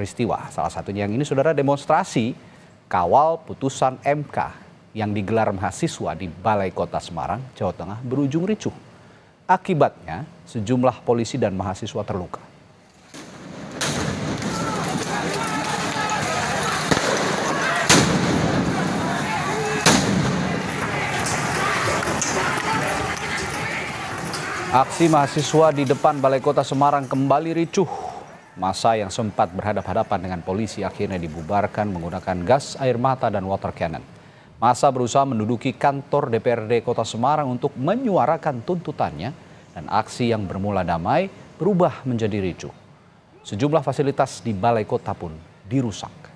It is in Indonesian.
peristiwa. Salah satunya yang ini saudara demonstrasi kawal putusan MK yang digelar mahasiswa di Balai Kota Semarang, Jawa Tengah berujung ricuh. Akibatnya sejumlah polisi dan mahasiswa terluka. Aksi mahasiswa di depan Balai Kota Semarang kembali ricuh. Masa yang sempat berhadapan-hadapan dengan polisi akhirnya dibubarkan menggunakan gas air mata dan water cannon. Masa berusaha menduduki kantor DPRD Kota Semarang untuk menyuarakan tuntutannya dan aksi yang bermula damai berubah menjadi ricuh. Sejumlah fasilitas di Balai Kota pun dirusak.